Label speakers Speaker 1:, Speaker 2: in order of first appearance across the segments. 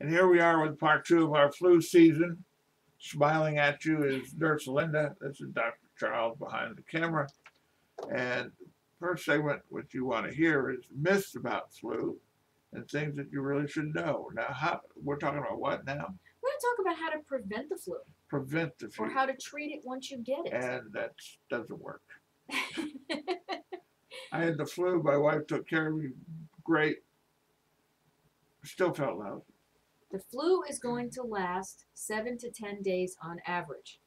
Speaker 1: And here we are with part two of our flu season. Smiling at you is Nurse Linda. This is Dr. Charles behind the camera. And first segment, what you want to hear is myths about flu and things that you really should know. Now, how we're talking about what now?
Speaker 2: We're going to talk about how to prevent the flu
Speaker 1: Prevent the flu.
Speaker 2: or how to treat it once you get it.
Speaker 1: and that doesn't work. I had the flu. My wife took care of me great. Still felt lousy.
Speaker 2: The flu is going to last seven to 10 days on average.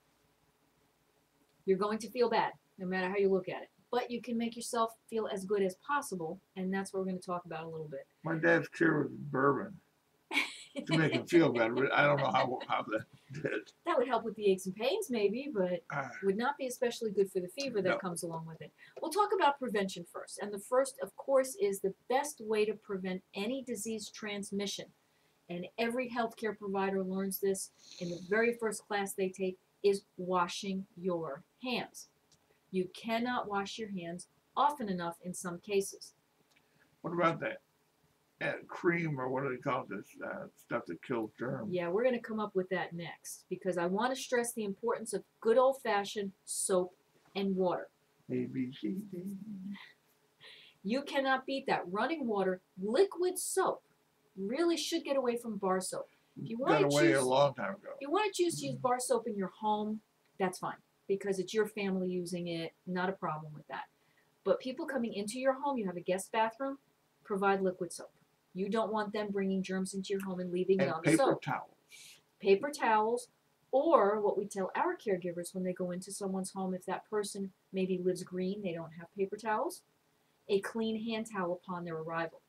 Speaker 2: You're going to feel bad, no matter how you look at it. But you can make yourself feel as good as possible, and that's what we're going to talk about a little bit.
Speaker 1: My dad's cure was bourbon to make him feel better. But I don't know how how that did.
Speaker 2: That would help with the aches and pains, maybe, but
Speaker 1: Ah,
Speaker 2: would not be especially good for the fever that
Speaker 1: No.
Speaker 2: comes along with it. We'll talk about prevention first. And the first, of course, is the best way to prevent any disease transmission. And every healthcare provider learns this in the very first class they take is washing your hands. You cannot wash your hands often enough in some cases.
Speaker 1: what about that uh, cream or what do they call this uh, stuff that kills germs?
Speaker 2: Yeah, we're going to come up with that next because I want to stress the importance of good old fashioned soap and water.
Speaker 1: A B C D.
Speaker 2: You cannot beat that. Running water, liquid soap, really should get away from bar soap. If you
Speaker 1: Got
Speaker 2: want to
Speaker 1: away a
Speaker 2: choose,
Speaker 1: long time ago.
Speaker 2: if you want to choose to use mm-hmm. bar soap in your home, that's fine because it's your family using it. Not a problem with that. But people coming into your home, you have a guest bathroom, provide liquid soap. You don't want them bringing germs into your home and leaving it
Speaker 1: And
Speaker 2: on the
Speaker 1: paper
Speaker 2: soap.
Speaker 1: towels.
Speaker 2: Paper towels, or what we tell our caregivers when they go into someone's home, if that person maybe lives green, they don't have paper towels, a clean hand towel upon their arrival.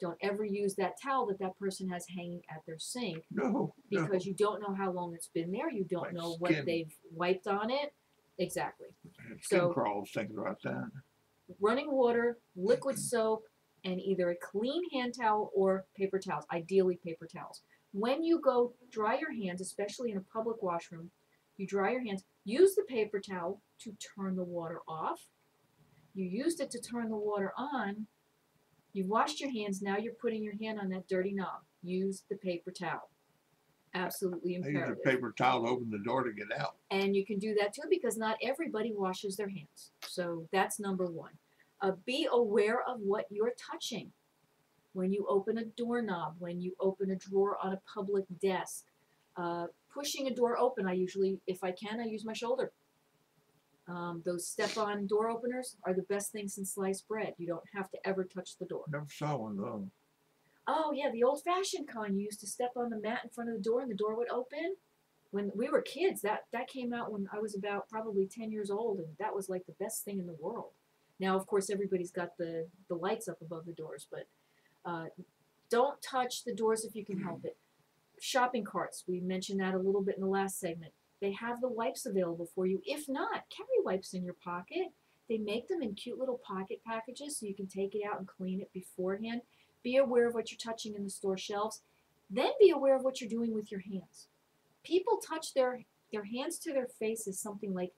Speaker 2: Don't ever use that towel that that person has hanging at their sink
Speaker 1: No, no.
Speaker 2: because you don't know how long it's been there. You don't
Speaker 1: Like
Speaker 2: know what
Speaker 1: skin.
Speaker 2: they've wiped on it. Exactly.
Speaker 1: Skin
Speaker 2: so-
Speaker 1: crawls thinking about that.
Speaker 2: Running water, liquid mm-hmm. soap, and either a clean hand towel or paper towels, ideally paper towels. When you go dry your hands, especially in a public washroom, you dry your hands, use the paper towel to turn the water off. You used it to turn the water on. You've washed your hands, now you're putting your hand on that dirty knob. Use the paper towel. Absolutely imperative.
Speaker 1: I use a paper towel to open the door to get out.
Speaker 2: And you can do that too because not everybody washes their hands. So that's number one. Uh, be aware of what you're touching. When you open a doorknob, when you open a drawer on a public desk, uh, pushing a door open, I usually, if I can, I use my shoulder. Um, those step-on door openers are the best thing since sliced bread. You don't have to ever touch the door.
Speaker 1: Never saw one though.
Speaker 2: Oh yeah, the old-fashioned kind. You used to step on the mat in front of the door, and the door would open. When we were kids, that that came out when I was about probably ten years old, and that was like the best thing in the world. Now, of course, everybody's got the the lights up above the doors, but uh, don't touch the doors if you can help it. Shopping carts. We mentioned that a little bit in the last segment. They have the wipes available for you. If not, carry wipes in your pocket. They make them in cute little pocket packages so you can take it out and clean it beforehand. Be aware of what you're touching in the store shelves. Then be aware of what you're doing with your hands. People touch their their hands to their faces something like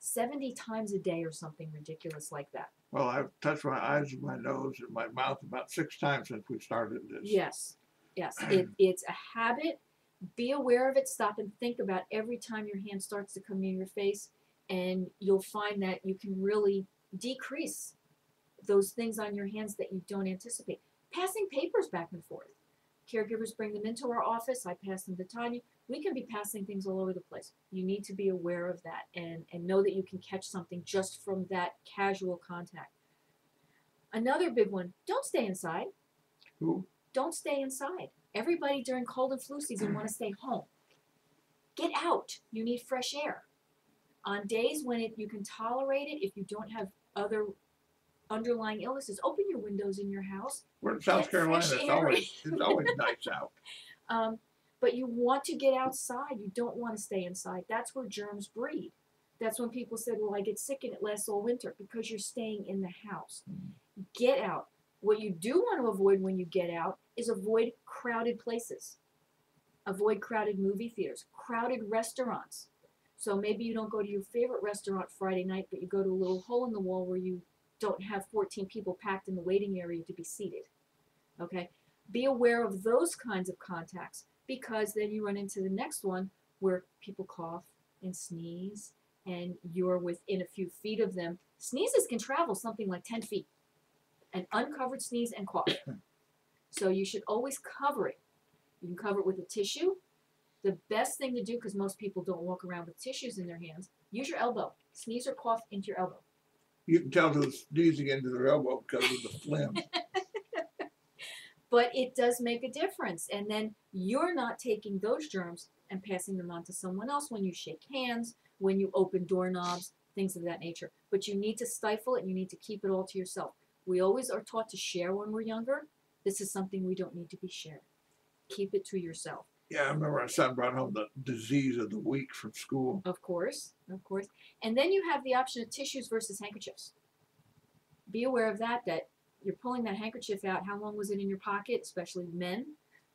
Speaker 2: 70 times a day or something ridiculous like that.
Speaker 1: Well, I've touched my eyes and my nose and my mouth about six times since we started this.
Speaker 2: Yes, yes. It, it's a habit. Be aware of it. Stop and think about every time your hand starts to come near your face, and you'll find that you can really decrease those things on your hands that you don't anticipate. Passing papers back and forth. Caregivers bring them into our office. I pass them to Tanya. We can be passing things all over the place. You need to be aware of that and, and know that you can catch something just from that casual contact. Another big one don't stay inside
Speaker 1: Who?
Speaker 2: don't stay inside. Everybody during cold and flu season want to stay home. Get out. You need fresh air. On days when it, you can tolerate it, if you don't have other underlying illnesses, open your windows in your house.
Speaker 1: We're in South Carolina. It's always it's always nice out.
Speaker 2: Um, but you want to get outside. You don't want to stay inside. That's where germs breed. That's when people said, "Well, I get sick and it lasts all winter because you're staying in the house." Get out. What you do want to avoid when you get out is avoid crowded places. Avoid crowded movie theaters, crowded restaurants. So maybe you don't go to your favorite restaurant Friday night, but you go to a little hole in the wall where you don't have 14 people packed in the waiting area to be seated. Okay? be aware of those kinds of contacts because then you run into the next one where people cough and sneeze and you're within a few feet of them. Sneezes can travel something like 10 feet. An uncovered sneeze and cough. So you should always cover it. You can cover it with a tissue. The best thing to do, because most people don't walk around with tissues in their hands, use your elbow. Sneeze or cough into your elbow.
Speaker 1: You can tell who's sneezing into their elbow because of the phlegm.
Speaker 2: But it does make a difference. And then you're not taking those germs and passing them on to someone else when you shake hands, when you open doorknobs, things of that nature. But you need to stifle it and you need to keep it all to yourself. We always are taught to share when we're younger. This is something we don't need to be shared. Keep it to yourself.
Speaker 1: Yeah, I remember our son brought home the disease of the week from school.
Speaker 2: Of course, of course. And then you have the option of tissues versus handkerchiefs. Be aware of that, that you're pulling that handkerchief out. How long was it in your pocket, especially men?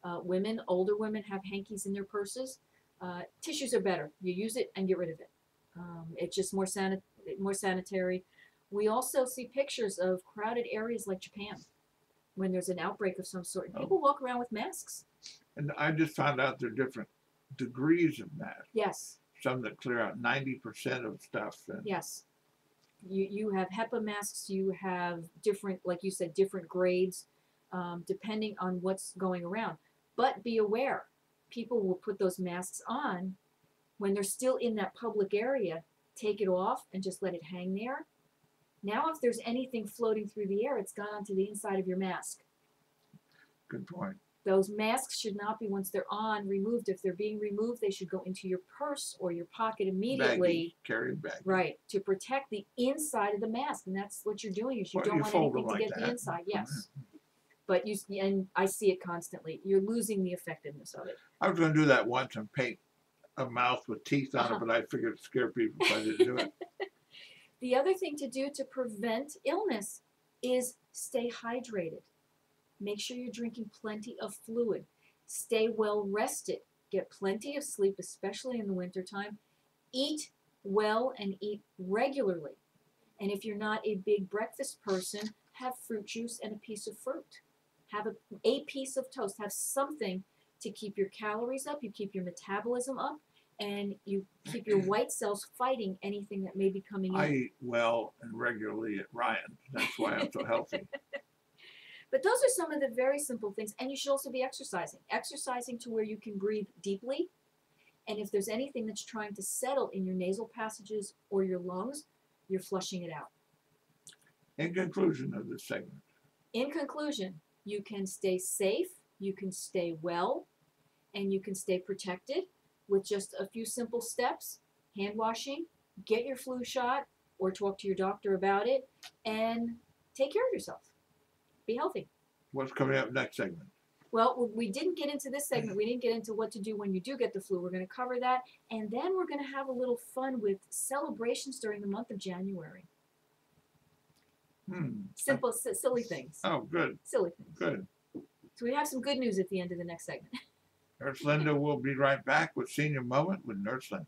Speaker 2: Uh, women, older women have hankies in their purses. Uh, tissues are better. You use it and get rid of it. Um, it's just more, sanit- more sanitary. We also see pictures of crowded areas like Japan when there's an outbreak of some sort.
Speaker 1: Oh.
Speaker 2: People walk around with masks.
Speaker 1: And I just found out there are different degrees of that.
Speaker 2: Yes,
Speaker 1: Some that clear out 90% of stuff. And
Speaker 2: Yes. You you have HEPA masks. You have different, like you said, different grades, um, depending on what's going around. But be aware, people will put those masks on when they're still in that public area. Take it off and just let it hang there. Now, if there's anything floating through the air, it's gone onto the inside of your mask.
Speaker 1: good point.
Speaker 2: Those masks should not be once they're on removed. If they're being removed, they should go into your purse or your pocket immediately.
Speaker 1: Baggies, carry a bag.
Speaker 2: Right, to protect the inside of the mask, and that's what you're doing. Is you
Speaker 1: Well,
Speaker 2: don't
Speaker 1: you
Speaker 2: want anything to
Speaker 1: like
Speaker 2: get
Speaker 1: that.
Speaker 2: the inside. Yes, but you and I see it constantly. You're losing the effectiveness of it.
Speaker 1: I was going to do that once and paint a mouth with teeth on
Speaker 2: Uh-huh.
Speaker 1: it, but I figured it'd scare people if I didn't do it.
Speaker 2: The other thing to do to prevent illness is stay hydrated. Make sure you're drinking plenty of fluid. Stay well rested. Get plenty of sleep, especially in the wintertime. Eat well and eat regularly. And if you're not a big breakfast person, have fruit juice and a piece of fruit. Have a, a piece of toast. Have something to keep your calories up, you keep your metabolism up, and you keep your white cells fighting anything that may be coming in.
Speaker 1: I eat well and regularly at Ryan. That's why I'm so healthy.
Speaker 2: But those are some of the very simple things. And you should also be exercising. Exercising to where you can breathe deeply. And if there's anything that's trying to settle in your nasal passages or your lungs, you're flushing it out.
Speaker 1: In conclusion of this segment,
Speaker 2: In conclusion, you can stay safe, you can stay well, and you can stay protected with just a few simple steps hand washing, get your flu shot, or talk to your doctor about it, and take care of yourself. Be healthy.
Speaker 1: what's coming up next segment?
Speaker 2: Well, we didn't get into this segment. We didn't get into what to do when you do get the flu. We're going to cover that. And then we're going to have a little fun with celebrations during the month of January.
Speaker 1: Hmm.
Speaker 2: Simple, si- silly things.
Speaker 1: Oh, good,
Speaker 2: Silly things.
Speaker 1: good.
Speaker 2: So we have some good news at the end of the next segment.
Speaker 1: Nurse Linda will be right back with Senior Moment with Nurse Linda.